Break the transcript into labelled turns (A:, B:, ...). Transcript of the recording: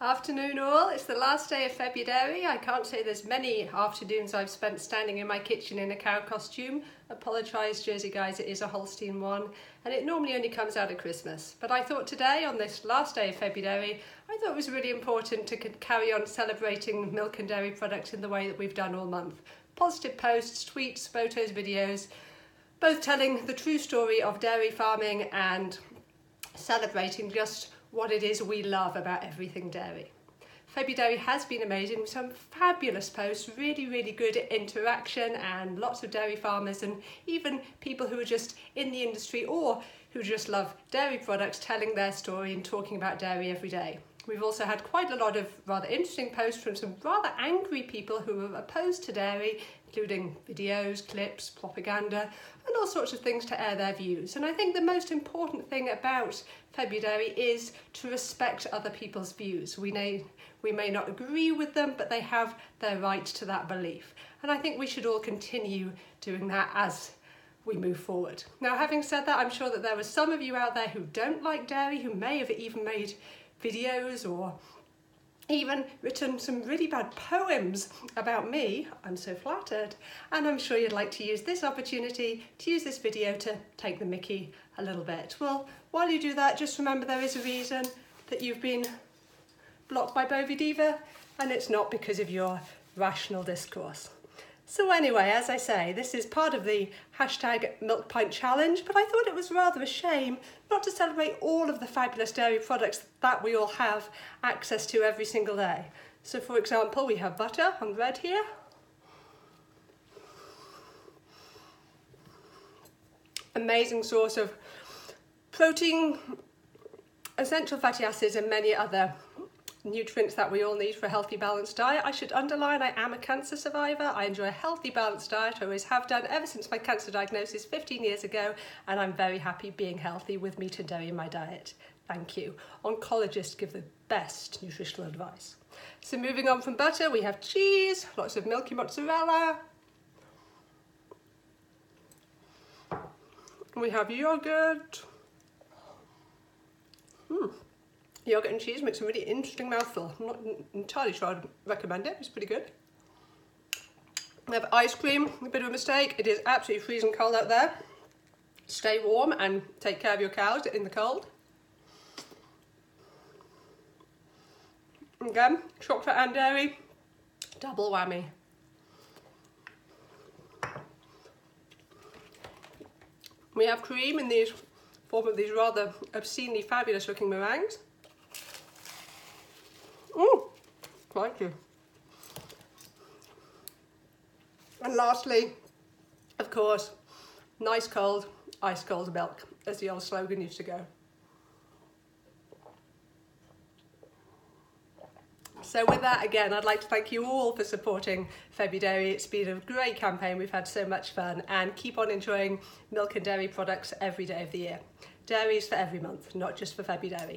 A: Afternoon all, it's the last day of February. I can't say there's many afternoons I've spent standing in my kitchen in a cow costume. Apologise Jersey guys, it is a Holstein one and it normally only comes out at Christmas. But I thought today, on this last day of February, I thought it was really important to carry on celebrating milk and dairy products in the way that we've done all month. Positive posts, tweets, photos, videos, both telling the true story of dairy farming and celebrating just what it is we love about everything dairy. February has been amazing with some fabulous posts, really, really good interaction and lots of dairy farmers and even people who are just in the industry or who just love dairy products telling their story and talking about dairy every day. We've also had quite a lot of rather interesting posts from some rather angry people who are opposed to dairy, including videos, clips, propaganda, and all sorts of things to air their views. And I think the most important thing about February is to respect other people's views. We may, we may not agree with them, but they have their right to that belief. And I think we should all continue doing that as we move forward. Now, having said that, I'm sure that there are some of you out there who don't like dairy, who may have even made videos or even written some really bad poems about me. I'm so flattered. And I'm sure you'd like to use this opportunity to use this video to take the mickey a little bit. Well, while you do that, just remember there is a reason that you've been blocked by Bovidiva and it's not because of your rational discourse. So anyway, as I say, this is part of the hashtag Milk Pint Challenge, but I thought it was rather a shame not to celebrate all of the fabulous dairy products that we all have access to every single day. So for example, we have butter on red here. Amazing source of protein, essential fatty acids and many other nutrients that we all need for a healthy balanced diet. I should underline I am a cancer survivor. I enjoy a healthy balanced diet. I always have done ever since my cancer diagnosis 15 years ago and I'm very happy being healthy with meat and dairy in my diet. Thank you. Oncologists give the best nutritional advice. So moving on from butter, we have cheese, lots of milky mozzarella. We have yogurt. Hmm yogurt and cheese makes a really interesting mouthful. I'm not entirely sure I'd recommend it, it's pretty good. We have ice cream, a bit of a mistake. It is absolutely freezing cold out there. Stay warm and take care of your cows in the cold. Again, chocolate and dairy, double whammy. We have cream in these form of these rather obscenely fabulous looking meringues. Oh, thank you. And lastly, of course, nice cold, ice cold milk, as the old slogan used to go. So with that, again, I'd like to thank you all for supporting Februdairy. It's been a great campaign. We've had so much fun and keep on enjoying milk and dairy products every day of the year. Dairy is for every month, not just for Februdairy.